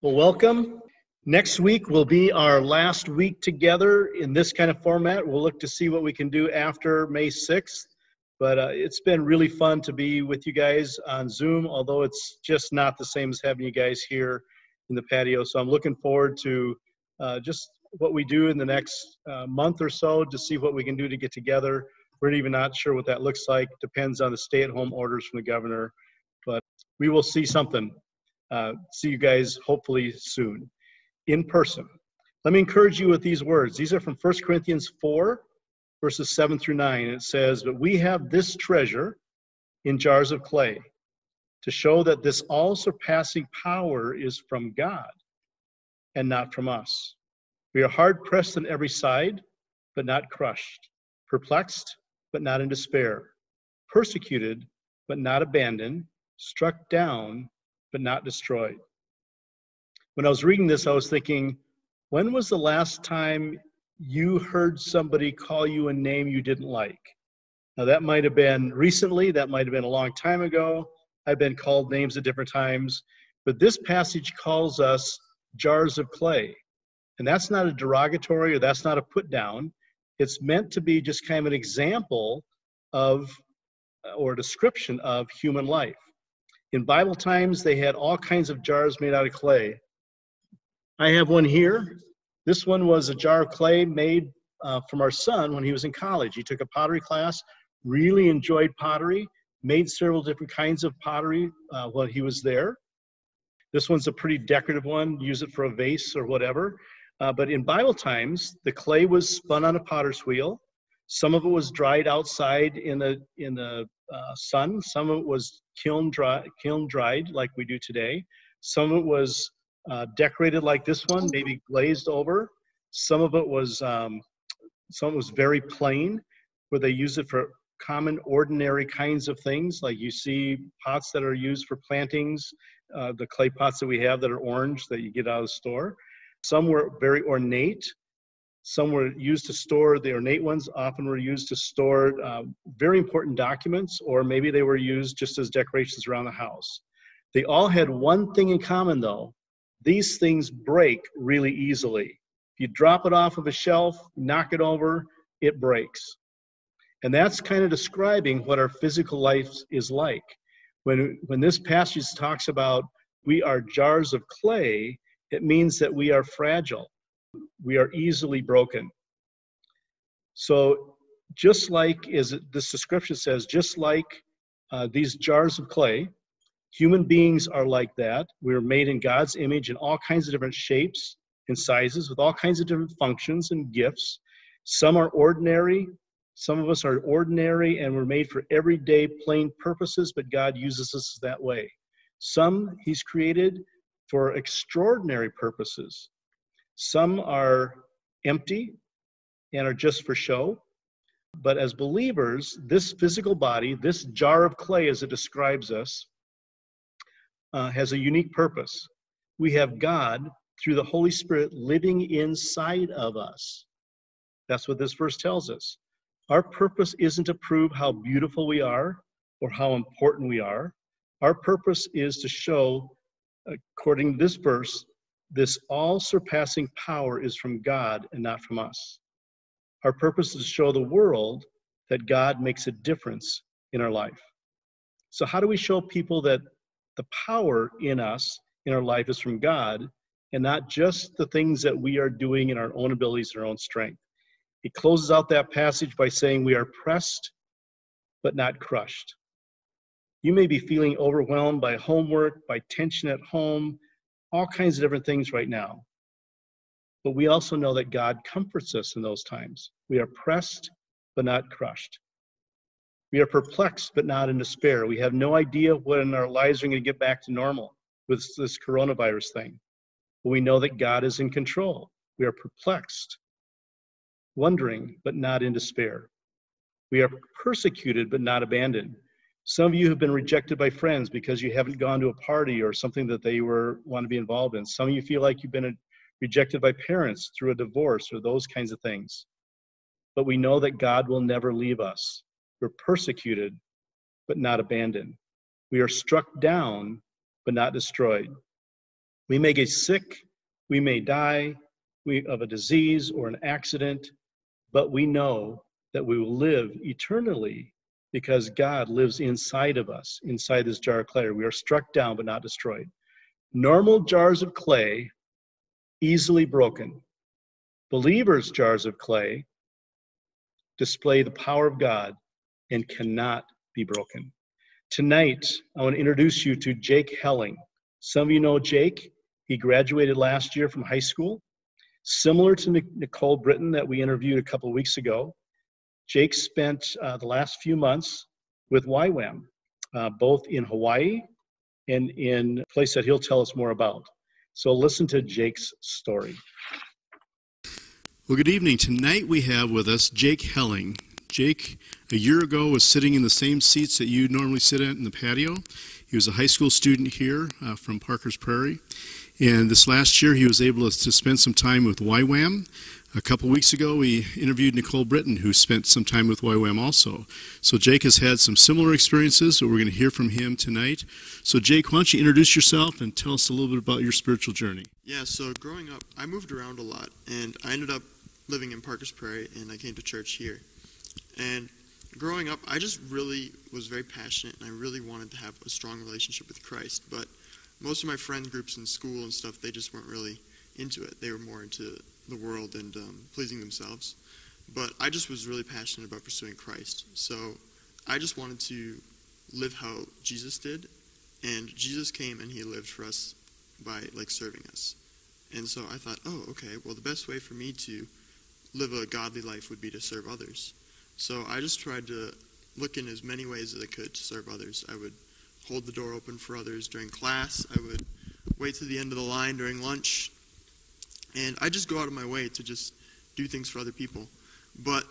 Well, welcome. Next week will be our last week together in this kind of format. We'll look to see what we can do after May 6th. But uh, it's been really fun to be with you guys on Zoom, although it's just not the same as having you guys here in the patio. So I'm looking forward to uh, just what we do in the next uh, month or so to see what we can do to get together. We're even not sure what that looks like. Depends on the stay-at-home orders from the governor, but we will see something. Uh, see you guys hopefully soon in person. Let me encourage you with these words. These are from 1 Corinthians 4, verses 7 through 9. It says, But we have this treasure in jars of clay to show that this all surpassing power is from God and not from us. We are hard pressed on every side, but not crushed, perplexed, but not in despair, persecuted, but not abandoned, struck down, but not destroyed. When I was reading this, I was thinking, when was the last time you heard somebody call you a name you didn't like? Now, that might have been recently, that might have been a long time ago. I've been called names at different times, but this passage calls us jars of clay. And that's not a derogatory or that's not a put down. It's meant to be just kind of an example of or a description of human life. In Bible times, they had all kinds of jars made out of clay. I have one here. This one was a jar of clay made uh, from our son when he was in college. He took a pottery class, really enjoyed pottery, made several different kinds of pottery uh, while he was there. This one's a pretty decorative one, use it for a vase or whatever. Uh, but in Bible times, the clay was spun on a potter's wheel. Some of it was dried outside in the in the uh, sun. Some of it was kiln dry, kiln dried, like we do today. Some of it was uh, decorated like this one, maybe glazed over. Some of it was um, some was very plain, where they use it for common, ordinary kinds of things. Like you see pots that are used for plantings, uh, the clay pots that we have that are orange that you get out of the store. Some were very ornate, some were used to store, the ornate ones often were used to store uh, very important documents, or maybe they were used just as decorations around the house. They all had one thing in common though. These things break really easily. If you drop it off of a shelf, knock it over, it breaks. And that's kind of describing what our physical life is like. When, when this passage talks about we are jars of clay, it means that we are fragile we are easily broken. So just like as this description says, just like uh, these jars of clay, human beings are like that. We're made in God's image in all kinds of different shapes and sizes with all kinds of different functions and gifts. Some are ordinary. Some of us are ordinary and we're made for everyday plain purposes, but God uses us that way. Some He's created for extraordinary purposes. Some are empty and are just for show. But as believers, this physical body, this jar of clay as it describes us, uh, has a unique purpose. We have God through the Holy Spirit living inside of us. That's what this verse tells us. Our purpose isn't to prove how beautiful we are or how important we are. Our purpose is to show, according to this verse, this all surpassing power is from God and not from us. Our purpose is to show the world that God makes a difference in our life. So, how do we show people that the power in us, in our life, is from God and not just the things that we are doing in our own abilities and our own strength? He closes out that passage by saying, We are pressed, but not crushed. You may be feeling overwhelmed by homework, by tension at home, all kinds of different things right now. But we also know that God comforts us in those times. We are pressed, but not crushed. We are perplexed, but not in despair. We have no idea when our lives are going to get back to normal with this coronavirus thing. But we know that God is in control. We are perplexed, wondering, but not in despair. We are persecuted, but not abandoned. Some of you have been rejected by friends because you haven't gone to a party or something that they were want to be involved in. Some of you feel like you've been uh, rejected by parents through a divorce or those kinds of things. But we know that God will never leave us. We're persecuted, but not abandoned. We are struck down, but not destroyed. We may get sick, we may die we, of a disease or an accident, but we know that we will live eternally because God lives inside of us, inside this jar of clay. We are struck down but not destroyed. Normal jars of clay, easily broken. Believers' jars of clay display the power of God and cannot be broken. Tonight, I want to introduce you to Jake Helling. Some of you know Jake. He graduated last year from high school. Similar to Nicole Britton that we interviewed a couple of weeks ago, Jake spent uh, the last few months with YWAM, uh, both in Hawaii and in a place that he'll tell us more about. So listen to Jake's story. Well, good evening. Tonight we have with us Jake Helling. Jake, a year ago, was sitting in the same seats that you normally sit at in the patio. He was a high school student here uh, from Parkers Prairie. And this last year, he was able to spend some time with YWAM. A couple weeks ago, we interviewed Nicole Britton, who spent some time with YWAM also. So Jake has had some similar experiences, but we're going to hear from him tonight. So Jake, why don't you introduce yourself and tell us a little bit about your spiritual journey? Yeah, so growing up, I moved around a lot, and I ended up living in Parkers Prairie, and I came to church here. And growing up, I just really was very passionate, and I really wanted to have a strong relationship with Christ, but most of my friend groups in school and stuff, they just weren't really into it. They were more into the world and um, pleasing themselves. But I just was really passionate about pursuing Christ. So I just wanted to live how Jesus did. And Jesus came and he lived for us by like serving us. And so I thought, oh, okay, well, the best way for me to live a godly life would be to serve others. So I just tried to look in as many ways as I could to serve others. I would hold the door open for others during class. I would wait to the end of the line during lunch. And I just go out of my way to just do things for other people. But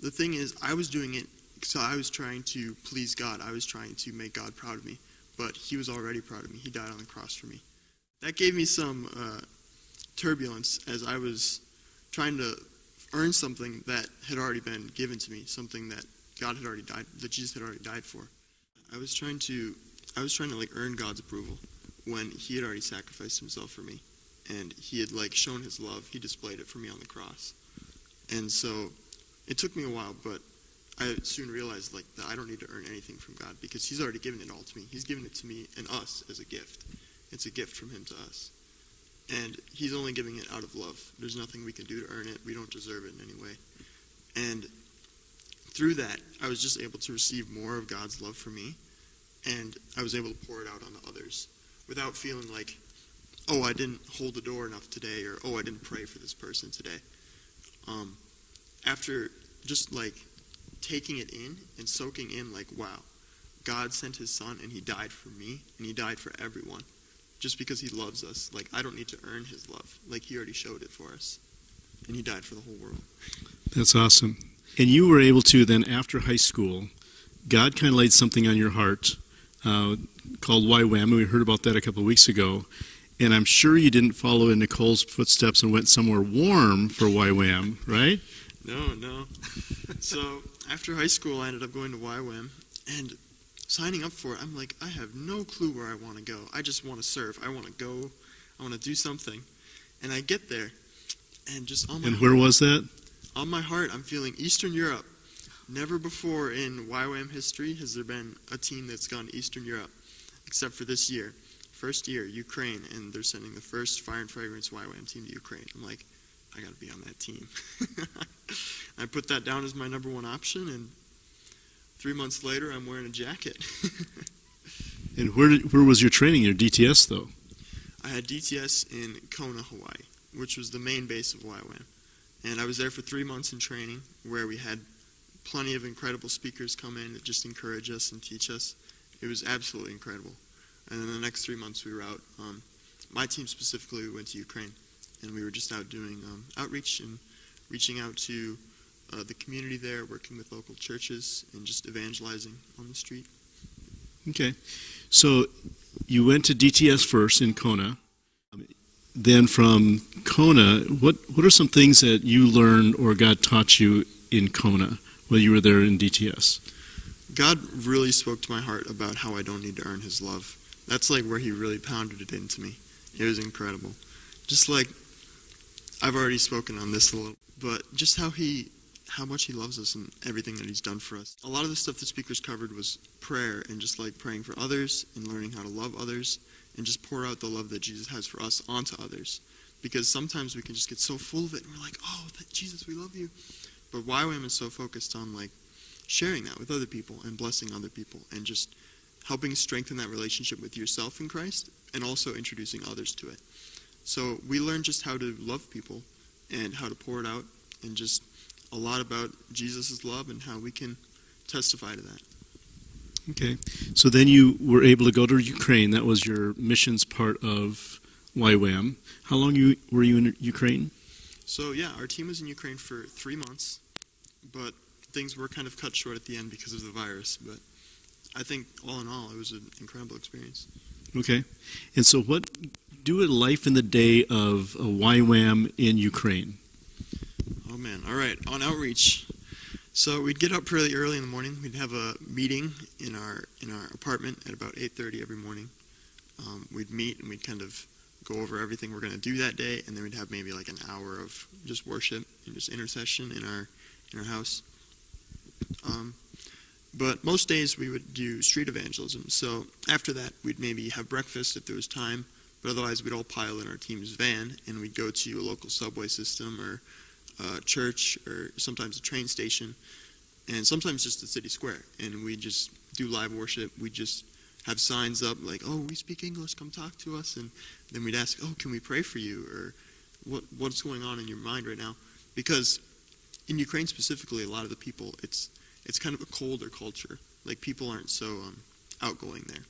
the thing is, I was doing it so I was trying to please God. I was trying to make God proud of me. But He was already proud of me. He died on the cross for me. That gave me some uh, turbulence as I was trying to earn something that had already been given to me, something that God had already died, that Jesus had already died for. I was trying to I was trying to like earn God's approval when he had already sacrificed himself for me and he had like shown his love. He displayed it for me on the cross. And so it took me a while, but I soon realized like that I don't need to earn anything from God because he's already given it all to me. He's given it to me and us as a gift. It's a gift from him to us. And he's only giving it out of love. There's nothing we can do to earn it. We don't deserve it in any way. And through that, I was just able to receive more of God's love for me and I was able to pour it out on the others without feeling like, oh, I didn't hold the door enough today, or oh, I didn't pray for this person today. Um, after just like taking it in and soaking in, like, wow, God sent his son and he died for me and he died for everyone just because he loves us. Like, I don't need to earn his love. Like, he already showed it for us. And he died for the whole world. That's awesome. And you were able to then, after high school, God kind of laid something on your heart uh, called YWAM. We heard about that a couple of weeks ago. And I'm sure you didn't follow in Nicole's footsteps and went somewhere warm for YWAM, right? No, no. so after high school, I ended up going to YWAM and signing up for it. I'm like, I have no clue where I want to go. I just want to serve. I want to go. I want to do something. And I get there, and just on my and where heart, was that? On my heart, I'm feeling Eastern Europe. Never before in YWAM history has there been a team that's gone to Eastern Europe, except for this year. First year, Ukraine, and they're sending the first Fire and Fragrance YWAM team to Ukraine. I'm like, I got to be on that team. I put that down as my number one option, and three months later, I'm wearing a jacket. and where did, where was your training? Your DTS though? I had DTS in Kona, Hawaii, which was the main base of YWAM. And I was there for three months in training, where we had plenty of incredible speakers come in that just encourage us and teach us. It was absolutely incredible. And then the next three months we were out. Um, my team specifically we went to Ukraine, and we were just out doing um, outreach and reaching out to uh, the community there, working with local churches, and just evangelizing on the street. Okay, so you went to DTS first in Kona. Then from Kona, what what are some things that you learned or God taught you in Kona? While you were there in DTS? God really spoke to my heart about how I don't need to earn His love. That's like where He really pounded it into me. It was incredible. Just like I've already spoken on this a little, but just how he, how much he loves us and everything that he's done for us. A lot of the stuff the speakers covered was prayer and just like praying for others and learning how to love others and just pour out the love that Jesus has for us onto others. Because sometimes we can just get so full of it and we're like, oh, Jesus, we love you. But YWAM is so focused on like sharing that with other people and blessing other people and just helping strengthen that relationship with yourself in Christ and also introducing others to it. So we learn just how to love people and how to pour it out and just a lot about Jesus' love and how we can testify to that. Okay. So then you were able to go to Ukraine. That was your missions part of YWAM. How long you, were you in Ukraine? So, yeah, our team was in Ukraine for three months, but things were kind of cut short at the end because of the virus. But I think all in all, it was an incredible experience. Okay. And so, what do a life in the day of a YWAM in Ukraine? Oh man! All right, on outreach. So we'd get up really early in the morning. We'd have a meeting in our in our apartment at about 8:30 every morning. Um, we'd meet and we'd kind of go over everything we're going to do that day, and then we'd have maybe like an hour of just worship and just intercession in our in our house. Um, but most days we would do street evangelism. So after that, we'd maybe have breakfast if there was time, but otherwise we'd all pile in our team's van and we'd go to a local subway system or a church or sometimes a train station and sometimes just the city square. And we just do live worship. We just have signs up like, "Oh, we speak English. Come talk to us." And then we'd ask, "Oh, can we pray for you?" or "What what's going on in your mind right now?" Because in Ukraine specifically, a lot of the people, it's it's kind of a colder culture. Like people aren't so um, outgoing there.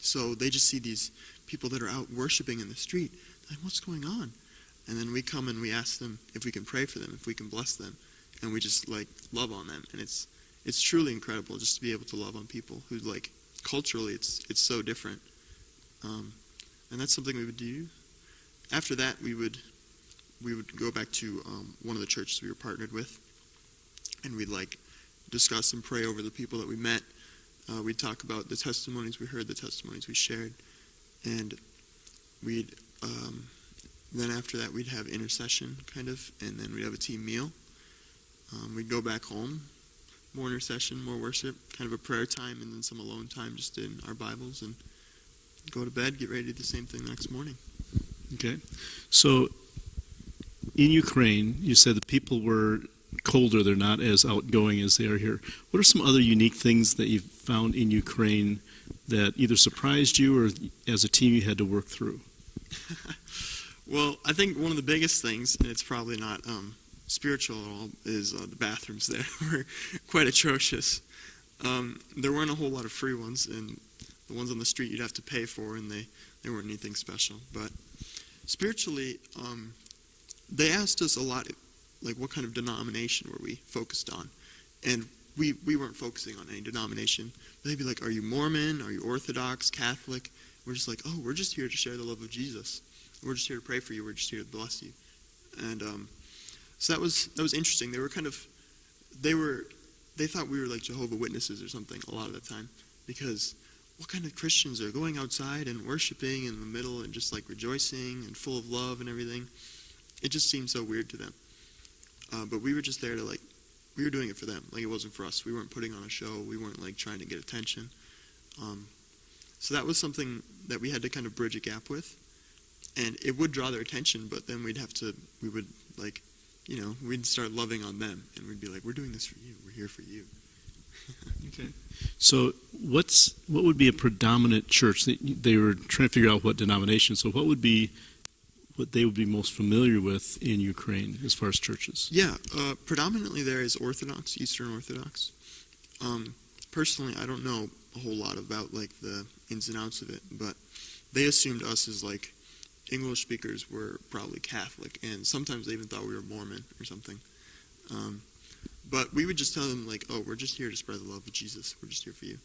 So they just see these people that are out worshiping in the street. Like, what's going on? And then we come and we ask them if we can pray for them, if we can bless them, and we just like love on them. And it's it's truly incredible just to be able to love on people who like culturally it's it's so different. Um, and that's something we would do. After that, we would we would go back to um, one of the churches we were partnered with, and we'd like discuss and pray over the people that we met. Uh, we'd talk about the testimonies we heard, the testimonies we shared, and we'd um, then after that we'd have intercession kind of, and then we'd have a team meal. Um, we'd go back home, more intercession, more worship, kind of a prayer time, and then some alone time just in our Bibles, and go to bed, get ready to do the same thing the next morning. Okay, so in Ukraine, you said the people were colder, they're not as outgoing as they are here. What are some other unique things that you've found in Ukraine that either surprised you or as a team you had to work through? well, I think one of the biggest things, and it's probably not um, spiritual at all, is uh, the bathrooms there were quite atrocious. Um, there weren't a whole lot of free ones, and the ones on the street you'd have to pay for, and they, they weren't anything special. But spiritually, um, they asked us a lot like what kind of denomination were we focused on? And we, we weren't focusing on any denomination. They'd be like, Are you Mormon? Are you Orthodox? Catholic? We're just like, Oh, we're just here to share the love of Jesus. We're just here to pray for you. We're just here to bless you. And um, so that was that was interesting. They were kind of they were they thought we were like Jehovah Witnesses or something a lot of the time because what kind of Christians are going outside and worshiping in the middle and just like rejoicing and full of love and everything? It just seemed so weird to them. Uh, but we were just there to like, we were doing it for them. Like it wasn't for us. We weren't putting on a show. We weren't like trying to get attention. Um, so that was something that we had to kind of bridge a gap with, and it would draw their attention. But then we'd have to, we would like, you know, we'd start loving on them, and we'd be like, "We're doing this for you. We're here for you." Okay. So what's what would be a predominant church? They were trying to figure out what denomination. So what would be what they would be most familiar with in Ukraine as far as churches? Yeah, uh, predominantly there is Orthodox, Eastern Orthodox. Um, personally, I don't know a whole lot about like the ins and outs of it, but they assumed us as like English speakers were probably Catholic, and sometimes they even thought we were Mormon or something. Um, but we would just tell them like, "Oh, we're just here to spread the love of Jesus. We're just here for you."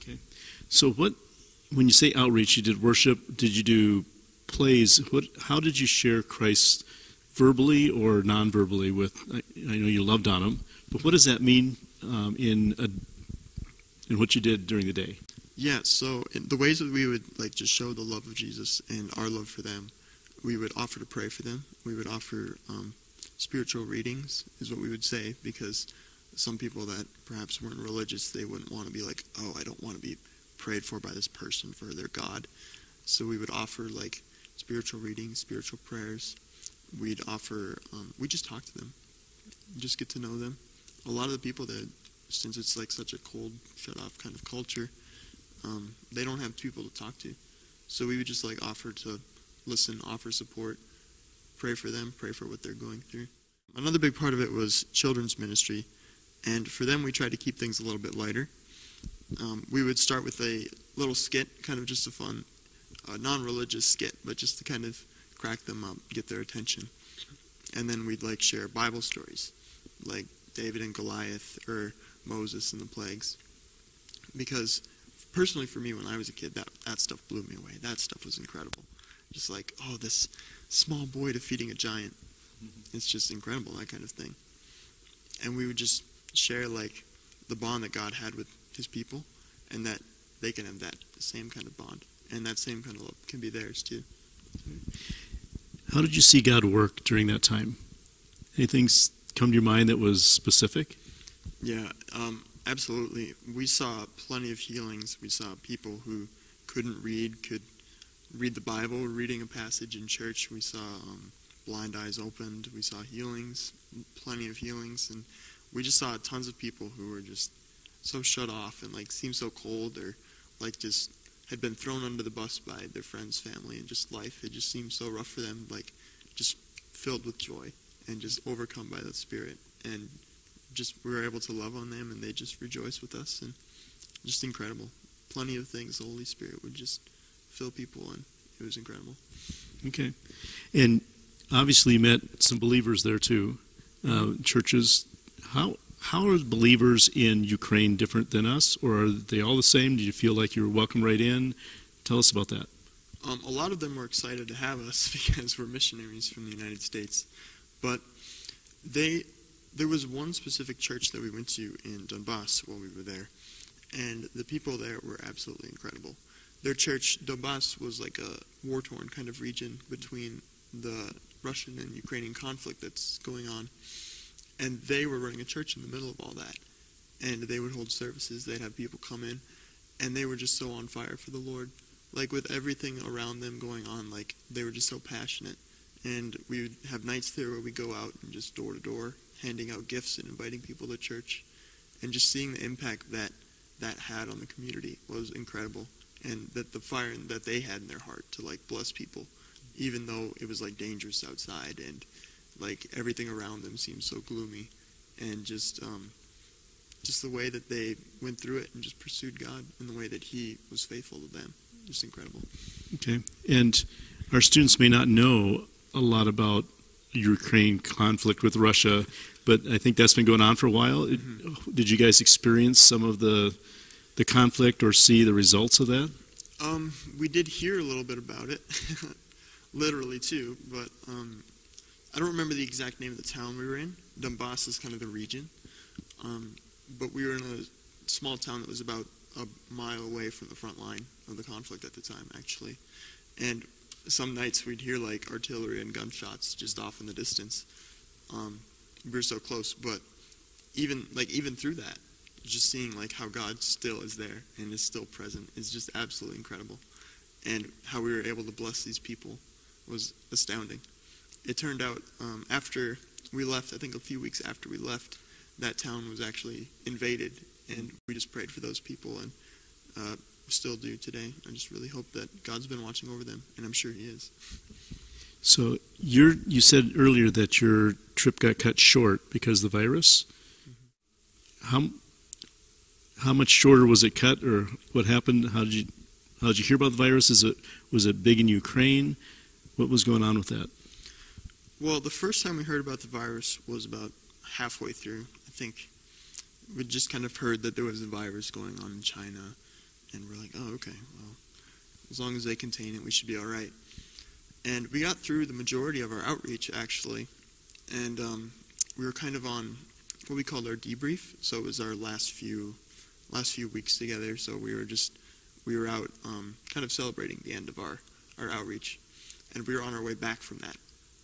Okay. So what? When you say outreach, you did worship. Did you do plays, what, how did you share Christ verbally or non-verbally with, I, I know you loved on him, but what does that mean um, in, a, in what you did during the day? Yeah, so in the ways that we would like just show the love of Jesus and our love for them, we would offer to pray for them. We would offer um, spiritual readings, is what we would say, because some people that perhaps weren't religious, they wouldn't want to be like, oh, I don't want to be prayed for by this person for their God. So we would offer like spiritual readings, spiritual prayers. We'd offer, um, we just talk to them, just get to know them. A lot of the people that, since it's like such a cold, shut off kind of culture, um, they don't have people to talk to. So we would just like offer to listen, offer support, pray for them, pray for what they're going through. Another big part of it was children's ministry, and for them we tried to keep things a little bit lighter. Um, we would start with a little skit, kind of just a fun, uh, non-religious skit, but just to kind of crack them up, get their attention. And then we'd like share Bible stories, like David and Goliath or Moses and the plagues, because personally for me when I was a kid, that, that stuff blew me away. That stuff was incredible. Just like, oh, this small boy defeating a giant. Mm-hmm. It's just incredible, that kind of thing. And we would just share like the bond that God had with his people and that they can have that same kind of bond. And that same kind of love can be theirs too. How did you see God work during that time? Anything come to your mind that was specific? Yeah, um, Absolutely. We saw plenty of healings. We saw people who couldn't read, could read the Bible, reading a passage in church. We saw um, blind eyes opened. We saw healings, plenty of healings. And we just saw tons of people who were just so shut off and like seemed so cold or like just had been thrown under the bus by their friends, family, and just life. It just seemed so rough for them, like just filled with joy and just overcome by the Spirit. And just we were able to love on them and they just rejoice with us and just incredible. Plenty of things the Holy Spirit would just fill people and it was incredible. Okay. And obviously you met some believers there too. Uh, churches, how how are the believers in Ukraine different than us, or are they all the same? Do you feel like you were welcome right in? Tell us about that. Um, a lot of them were excited to have us because we're missionaries from the United States, but they there was one specific church that we went to in Donbass while we were there, and the people there were absolutely incredible. Their church, Donbass, was like a war torn kind of region between the Russian and Ukrainian conflict that's going on. And they were running a church in the middle of all that. And they would hold services, they'd have people come in, and they were just so on fire for the Lord. Like with everything around them going on, like they were just so passionate. And we would have nights there where we go out and just door to door handing out gifts and inviting people to church, and just seeing the impact that that had on the community was incredible, and that the fire that they had in their heart to like bless people, even though it was like dangerous outside and like everything around them seemed so gloomy, and just um, just the way that they went through it and just pursued God and the way that He was faithful to them, just incredible. Okay, and our students may not know a lot about Ukraine conflict with Russia, but I think that's been going on for a while. Mm-hmm. Did you guys experience some of the the conflict or see the results of that? Um, we did hear a little bit about it, literally too, but um, I don't remember the exact name of the town we were in. Donbass is kind of the region, um, but we were in a small town that was about a mile away from the front line of the conflict at the time, actually, and some nights we'd hear like artillery and gunshots just off in the distance. Um, we were so close, but even like even through that, just seeing like how God still is there and is still present is just absolutely incredible, and how we were able to bless these people was astounding. It turned out um, after we left, I think a few weeks after we left, that town was actually invaded, and we just prayed for those people and. Uh, still do today. I just really hope that God's been watching over them, and I'm sure He is. So you you said earlier that your trip got cut short because of the virus. Mm-hmm. How how much shorter was it cut, or what happened? How did you how did you hear about the virus? Is it was it big in Ukraine? What was going on with that? Well, the first time we heard about the virus was about halfway through. I think we just kind of heard that there was a virus going on in China and we're like, oh, okay, well, as long as they contain it, we should be all right. And we got through the majority of our outreach, actually, and um, we were kind of on what we called our debrief. So it was our last few last few weeks together. So we were just we were out um, kind of celebrating the end of our, our outreach, and we were on our way back from that.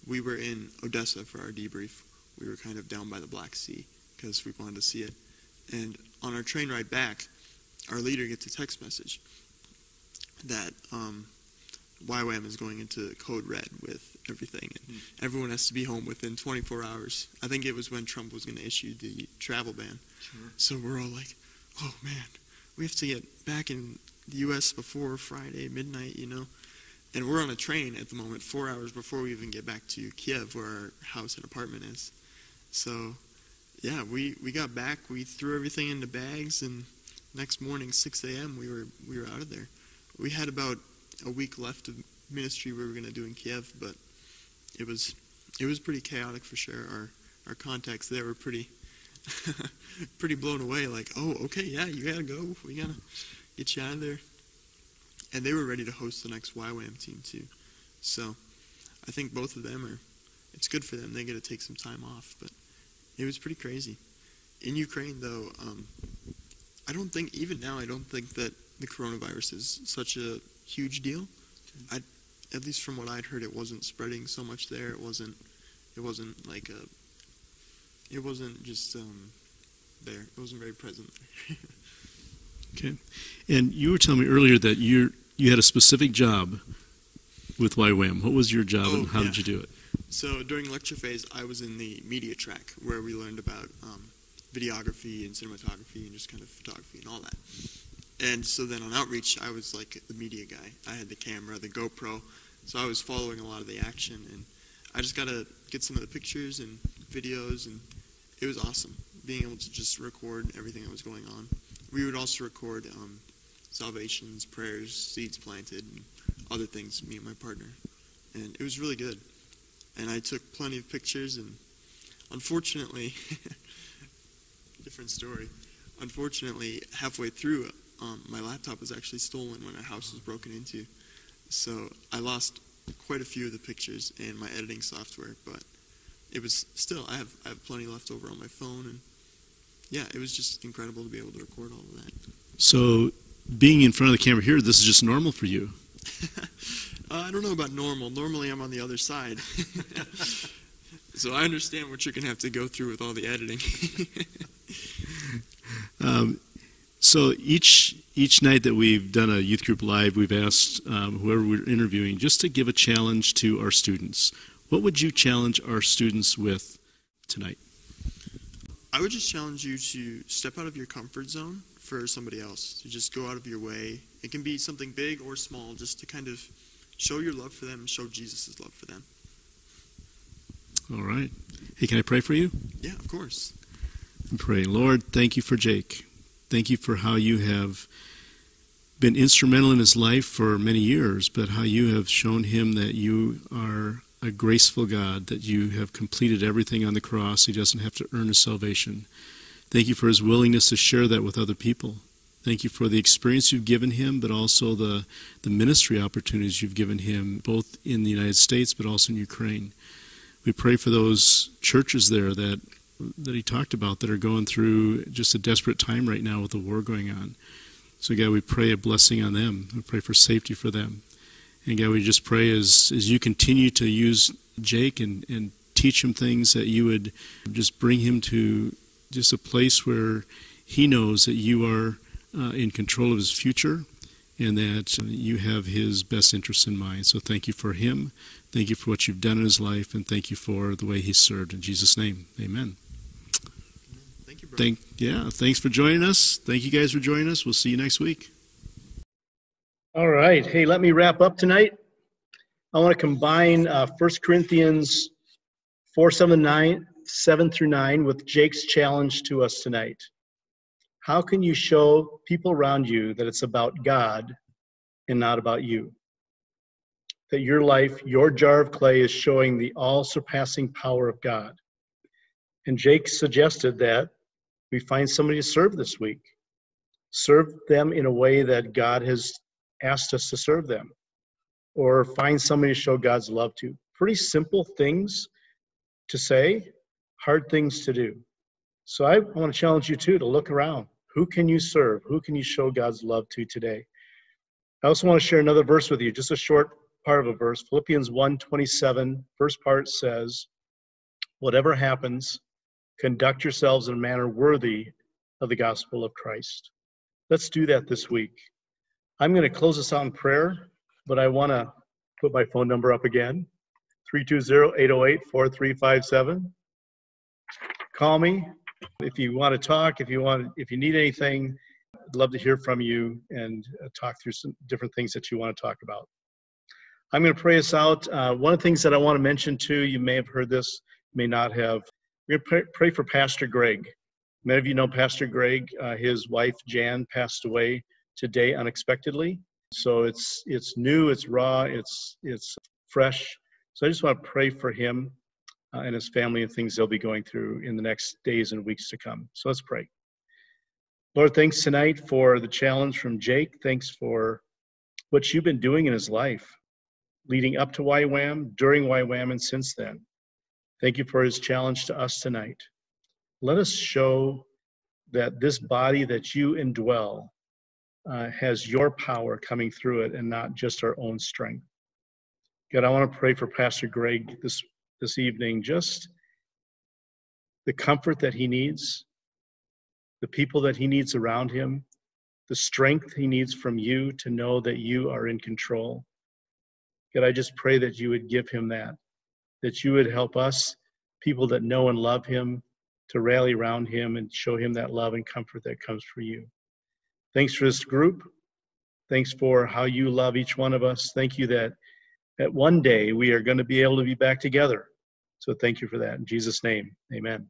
We were in Odessa for our debrief. We were kind of down by the Black Sea because we wanted to see it. And on our train ride back, our leader gets a text message that um, YWAM is going into code red with everything, and mm. everyone has to be home within 24 hours. I think it was when Trump was going to issue the travel ban. Sure. So we're all like, oh man, we have to get back in the U.S. before Friday midnight, you know. And we're on a train at the moment, four hours before we even get back to Kiev, where our house and apartment is. So, yeah, we, we got back, we threw everything into bags, and next morning, 6 a.m., we were we were out of there. We had about a week left of ministry we were going to do in Kiev, but it was it was pretty chaotic for sure. Our our contacts there were pretty pretty blown away. Like, oh, okay, yeah, you gotta go. We gotta get you out of there. And they were ready to host the next YWAM team too. So I think both of them are. It's good for them. They get to take some time off, but it was pretty crazy. In Ukraine, though, um, I don't think even now I don't think that the coronavirus is such a huge deal. I, at least from what I'd heard, it wasn't spreading so much there. It wasn't. It wasn't like a. It wasn't just um, there. It wasn't very present. okay, and you were telling me earlier that you you had a specific job with YWAM. What was your job, oh, and how yeah. did you do it? So during lecture phase, I was in the media track where we learned about um, videography and cinematography and just kind of photography and all that. And so then on outreach, I was like the media guy. I had the camera, the GoPro, so I was following a lot of the action, and I just got to get some of the pictures and videos, and it was awesome being able to just record everything that was going on. We would also record um, salvations, prayers, seeds planted, and other things. Me and my partner, and it was really good. And I took plenty of pictures, and unfortunately, different story. Unfortunately, halfway through um, my laptop was actually stolen when our house was broken into. So I lost quite a few of the pictures in my editing software, but it was still I have I have plenty left over on my phone, and yeah, it was just incredible to be able to record all of that. So being in front of the camera here, this is just normal for you. uh, I don't know about normal. Normally, I'm on the other side. so I understand what you're going to have to go through with all the editing. um, so each each night that we've done a youth group live, we've asked um, whoever we're interviewing just to give a challenge to our students. What would you challenge our students with tonight? I would just challenge you to step out of your comfort zone for somebody else. To just go out of your way. It can be something big or small, just to kind of show your love for them show Jesus' love for them. All right. Hey, can I pray for you? Yeah, of course. And pray, Lord, thank you for Jake. Thank you for how you have been instrumental in his life for many years, but how you have shown him that you are a graceful God, that you have completed everything on the cross. He doesn't have to earn his salvation. Thank you for his willingness to share that with other people. Thank you for the experience you've given him, but also the, the ministry opportunities you've given him, both in the United States but also in Ukraine. We pray for those churches there that that he talked about that are going through just a desperate time right now with the war going on. So, God, we pray a blessing on them. We pray for safety for them. And, God, we just pray as, as you continue to use Jake and, and teach him things that you would just bring him to just a place where he knows that you are uh, in control of his future and that you have his best interests in mind. So thank you for him. Thank you for what you've done in his life, and thank you for the way he's served. In Jesus' name, amen. Thank you, brother. Thank yeah, thanks for joining us. Thank you guys for joining us. We'll see you next week. All right. Hey, let me wrap up tonight. I want to combine uh, 1 Corinthians 4, 7, 9, 7 through 9 with Jake's challenge to us tonight. How can you show people around you that it's about God and not about you? That your life, your jar of clay, is showing the all surpassing power of God. And Jake suggested that we find somebody to serve this week. Serve them in a way that God has asked us to serve them, or find somebody to show God's love to. Pretty simple things to say, hard things to do. So I want to challenge you too to look around. Who can you serve? Who can you show God's love to today? I also want to share another verse with you, just a short part of a verse. Philippians 1 27, first part says, Whatever happens, conduct yourselves in a manner worthy of the gospel of Christ. Let's do that this week. I'm going to close this out in prayer, but I want to put my phone number up again 320 808 4357. Call me if you want to talk, if you want, if you need anything. I'd love to hear from you and uh, talk through some different things that you want to talk about. I'm going to pray us out. Uh, one of the things that I want to mention too, you may have heard this, may not have. We're going to pray, pray for Pastor Greg. Many of you know Pastor Greg. Uh, his wife Jan passed away today unexpectedly. So it's it's new, it's raw, it's it's fresh. So I just want to pray for him uh, and his family and things they'll be going through in the next days and weeks to come. So let's pray. Lord, thanks tonight for the challenge from Jake. Thanks for what you've been doing in his life, leading up to YWAM, during YWAM, and since then. Thank you for his challenge to us tonight. Let us show that this body that you indwell uh, has your power coming through it and not just our own strength. God, I want to pray for Pastor Greg this, this evening, just the comfort that he needs, the people that he needs around him, the strength he needs from you to know that you are in control. God, I just pray that you would give him that, that you would help us, people that know and love him, to rally around him and show him that love and comfort that comes from you. Thanks for this group. Thanks for how you love each one of us. Thank you that that one day we are going to be able to be back together. So thank you for that. In Jesus' name, amen.